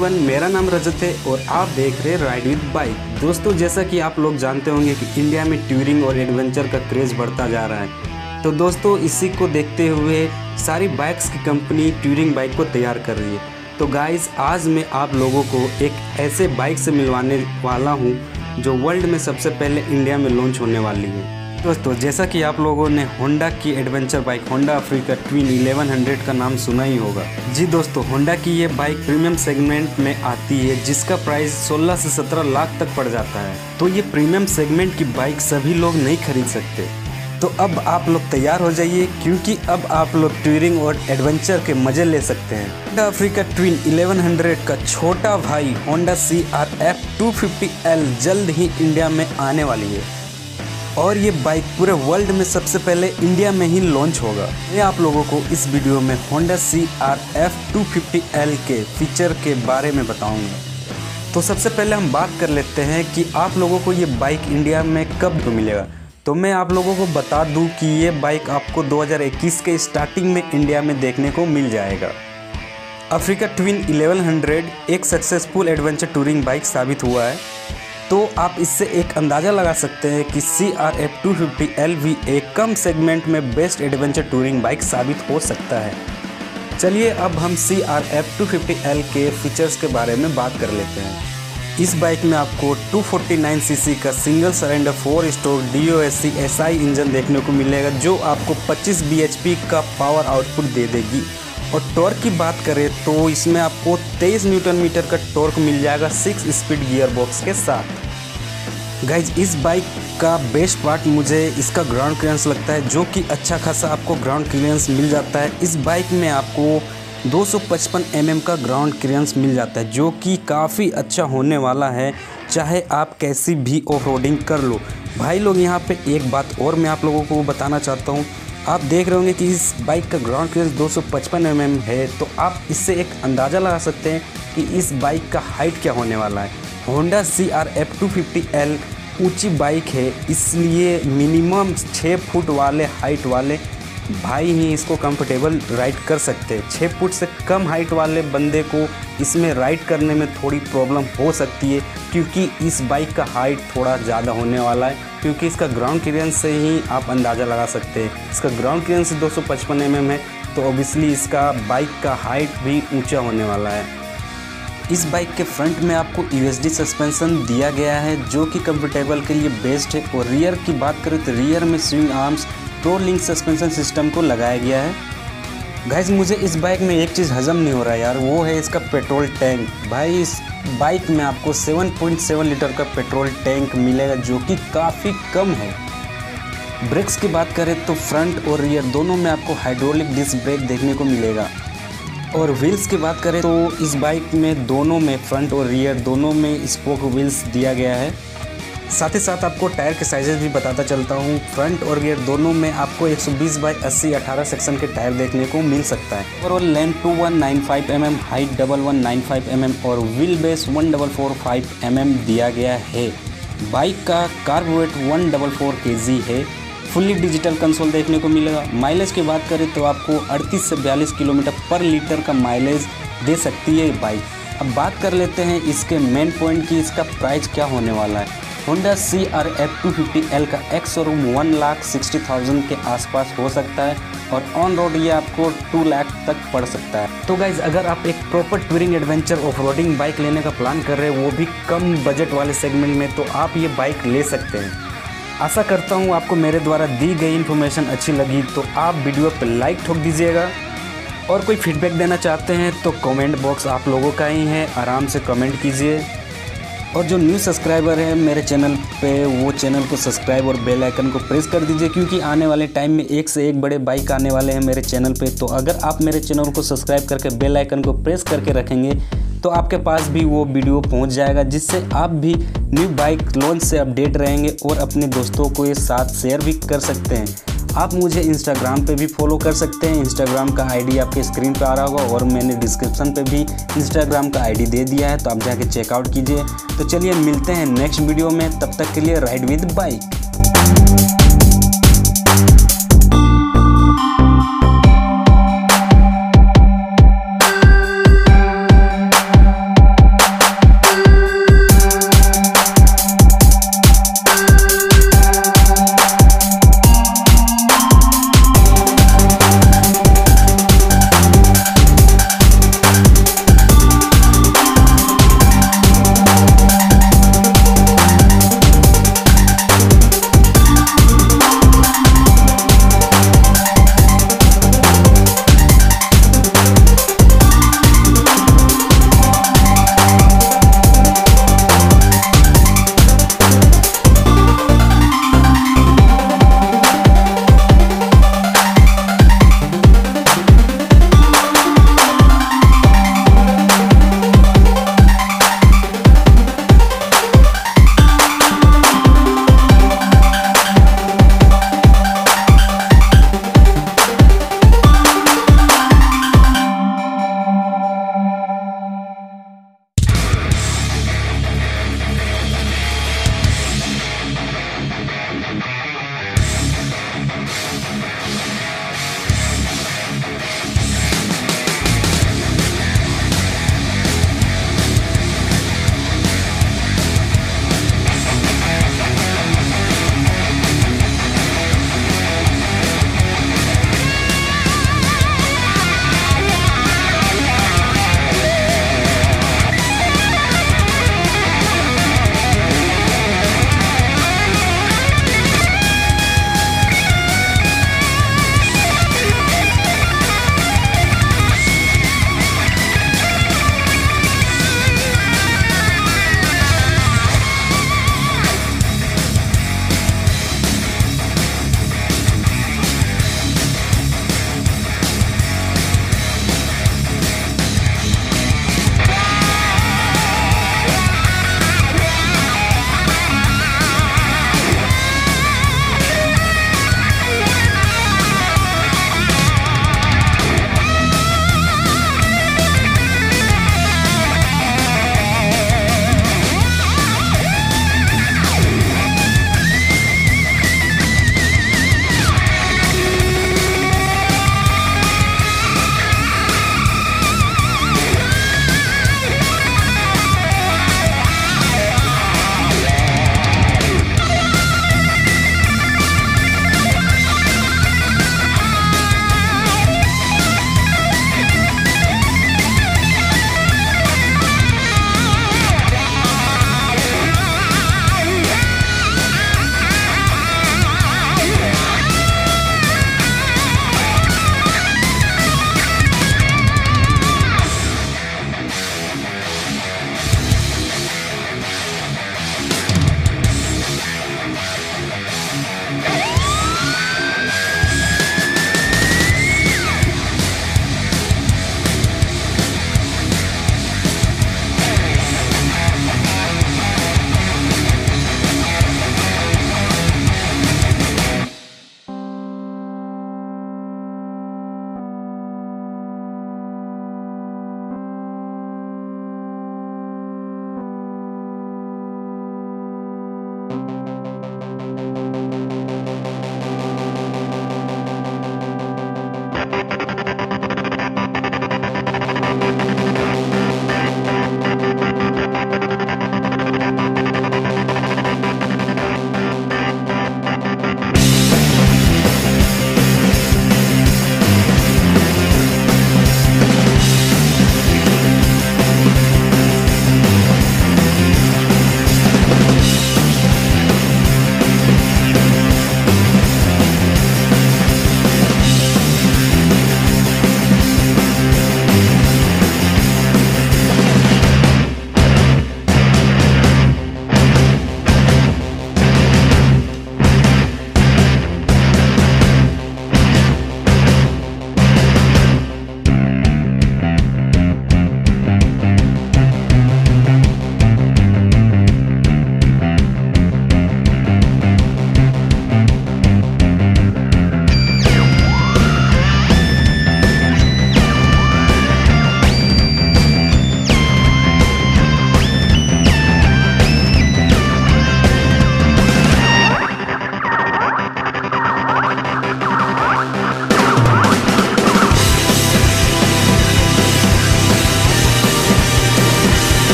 Everyone मेरा नाम रजत है और आप देख रहे हैं राइड विद बाइक दोस्तों, जैसा कि आप लोग जानते होंगे कि इंडिया में टूरिंग और एडवेंचर का क्रेज़ बढ़ता जा रहा है। तो दोस्तों, इसी को देखते हुए सारी बाइक्स की कंपनी टूरिंग बाइक को तैयार कर रही है। तो गाइस आज मैं आप लोगों को एक ऐसे बाइक से मिलवाने वाला हूँ जो वर्ल्ड में सबसे पहले इंडिया में लॉन्च होने वाली है। दोस्तों, जैसा कि आप लोगों ने होंडा की adventure bike Honda Africa twin 1100 का नाम सुना ही होगा। जी दोस्तों होंडा की ये बाइक प्रीमियम सेगमेंट में आती है, जिसका प्राइस 16 से 17 लाख तक पड़ जाता है। तो ये प्रीमियम सेगमेंट की बाइक सभी लोग नहीं खरीद सकते। तो अब आप लोग तैयार हो जाइए, क्योंकि अब आप लोग टूरिंग और एडवेंचर के मज़े ले सकते हैं। होंडा अफ्रीका ट्विन 1100 का छोटा भाई Honda C R F two जल्द ही इंडिया में आने वाली है। और ये बाइक पूरे वर्ल्ड में सबसे पहले इंडिया में ही लॉन्च होगा। मैं आप लोगों को इस वीडियो में Honda C R F two के फीचर के बारे में बताऊँगा। तो सबसे पहले हम बात कर लेते हैं कि आप लोगों को ये बाइक इंडिया में कब मिलेगा। तो मैं आप लोगों को बता दूँ कि ये बाइक आपको 2021 के स्टार्टिंग में इंडिया में देखने को मिल जाएगा। अफ्रीका ट्विन 1100 एक सक्सेसफुल एडवेंचर टूरिंग बाइक साबित हुआ है। तो आप इससे एक अंदाज़ा लगा सकते हैं कि C R F two fifty L भी एक कम सेगमेंट में बेस्ट एडवेंचर टूरिंग बाइक साबित हो सकता है। चलिए अब हम C R F two fifty L के फीचर्स के बारे में बात कर लेते हैं। इस बाइक में आपको 249 सीसी का single cylinder four stroke D O S C S I engine देखने को मिलेगा, जो आपको 25 बी एच पी का पावर आउटपुट दे देगी। और टॉर्क की बात करें तो इसमें आपको 23 न्यूटन मीटर का टॉर्क मिल जाएगा सिक्स स्पीड गियर बॉक्स के साथ। गाइज़, इस बाइक का बेस्ट पार्ट मुझे इसका ग्राउंड क्लियरेंस लगता है, जो कि अच्छा खासा आपको ग्राउंड क्लियरेंस मिल जाता है। इस बाइक में आपको 255 mm का ग्राउंड क्लियरेंस मिल जाता है, जो कि काफ़ी अच्छा होने वाला है, चाहे आप कैसी भी ऑफ़ कर लो। भाई लोग, यहाँ पे एक बात और मैं आप लोगों को बताना चाहता हूँ आप देख रहे होंगे कि इस बाइक का ग्राउंड क्लियरेंस 255 mm है तो आप इससे एक अंदाज़ा लगा सकते हैं कि इस बाइक का हाइट क्या होने वाला है। Honda C R F two fifty L ऊँची बाइक है, इसलिए मिनिमम छः फुट वाले हाइट वाले भाई ही इसको कंफर्टेबल राइड कर सकते हैं। छः फुट से कम हाइट वाले बंदे को इसमें राइड करने में थोड़ी प्रॉब्लम हो सकती है, क्योंकि इस बाइक का हाइट थोड़ा ज़्यादा होने वाला है, क्योंकि इसका ग्राउंड क्लियरेंस से ही आप अंदाज़ा लगा सकते हैं। इसका ग्राउंड क्लियरेंस दो सौ पचपन एम है तो ओबियसली इसका बाइक का हाइट भी ऊँचा होने वाला है। इस बाइक के फ्रंट में आपको यू सस्पेंसन दिया गया है, जो कि कंफर्टेबल के लिए बेस्ट है। और रियर की बात करें तो रियर में swing arms pro link suspension system को लगाया गया है। गाइज़ मुझे इस बाइक में एक चीज़ हजम नहीं हो रहा यार, वो है इसका पेट्रोल टैंक भाई, इस बाइक में आपको 7.7 लीटर का पेट्रोल टैंक मिलेगा, जो कि काफ़ी कम है। ब्रेक्स की बात करें तो फ्रंट और रियर दोनों में आपको हाइड्रोलिक डिस्क ब्रेक देखने को मिलेगा। और व्हील्स की बात करें तो इस बाइक में दोनों में फ्रंट और रियर दोनों में स्पोक व्हील्स दिया गया है। साथ ही साथ आपको टायर के साइजेस भी बताता चलता हूँ। फ्रंट और गियर दोनों में आपको 120 बाई 80 18 सेक्शन के टायर देखने को मिल सकता है। Overall length M M height double one nine और wheelbase one double four five M M दिया गया है। बाइक का कार्बोरेट one double four K G है। फुल्ली डिजिटल कंसोल देखने को मिलेगा। माइलेज की बात करें तो आपको 38 से 42 किलोमीटर पर लीटर का माइलेज दे सकती है बाइक अब बात कर लेते हैं इसके मेन पॉइंट की, इसका प्राइस क्या होने वाला है। Honda C R F two fifty L का ex showroom one lakh sixty thousand के आसपास हो सकता है और ऑन रोड ये आपको टू लाख तक पड़ सकता है। तो गाइज़ अगर आप एक proper touring adventure off roading bike लेने का प्लान कर रहे हैं, वो भी कम बजट वाले सेगमेंट में तो आप ये बाइक ले सकते हैं। आशा करता हूँ आपको मेरे द्वारा दी गई इन्फॉर्मेशन अच्छी लगी तो आप वीडियो पर लाइक ठोक दीजिएगा। और कोई फीडबैक देना चाहते हैं तो कमेंट बॉक्स आप लोगों का ही है, आराम से कमेंट कीजिए। और जो न्यू सब्सक्राइबर है मेरे चैनल पे, वो चैनल को सब्सक्राइब और बेल आइकन को प्रेस कर दीजिए, क्योंकि आने वाले टाइम में एक से एक बड़े बाइक आने वाले हैं मेरे चैनल पे। तो अगर आप मेरे चैनल को सब्सक्राइब करके बेल आइकन को प्रेस करके रखेंगे तो आपके पास भी वो वीडियो पहुँच जाएगा, जिससे आप भी न्यू बाइक लॉन्च से अपडेट रहेंगे और अपने दोस्तों को ये साथ शेयर भी कर सकते हैं। आप मुझे इंस्टाग्राम पे भी फॉलो कर सकते हैं। इंस्टाग्राम का आईडी आपके स्क्रीन पर आ रहा होगा और मैंने डिस्क्रिप्शन पे भी इंस्टाग्राम का आईडी दे दिया है तो आप जाके चेकआउट कीजिए। तो चलिए मिलते हैं नेक्स्ट वीडियो में, तब तक के लिए राइड विद बाइक है